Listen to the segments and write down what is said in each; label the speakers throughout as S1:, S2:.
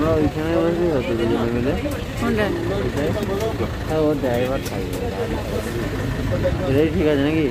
S1: No, dice una cosa, ¿tú dices
S2: una
S1: cosa? ¿Dónde? ¿Está dónde? Ahí va a estar.
S2: ¿Queréis fijar en
S1: aquí?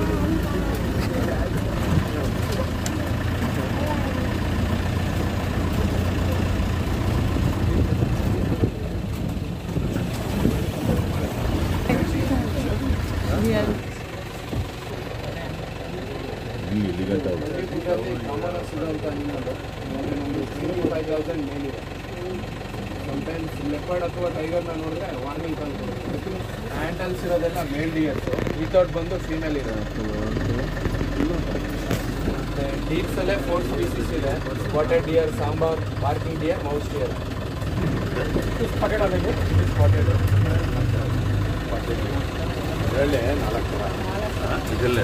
S3: Sometimes leopard ಅಥವಾ ಟೈಗರ್ನ ನೋಡಿದ್ರೆ warning ತಂದು ಹ್ಯಾಂಡಲ್ಸ್ ಇರೋದೆಲ್ಲ male deers without ಬಂದು female ಇರೋದು. ಮತ್ತು ಡೀಪ್ಸ್ ಅಲ್ಲೇ ಫೋರ್ ಸ್ಪೀಸೀಸ್ ಇದೆ. Spotted deer sambar barking deer mouse deer spotted ಆಗಿದೆ ಸ್ಪಾಟೆಡ್ ನಾಲ್ಕು. ಥರ
S4: ಇದರಲ್ಲೇ